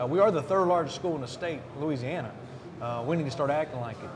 Uh, we are the third largest school in the state, Louisiana. Uh, we need to start acting like it.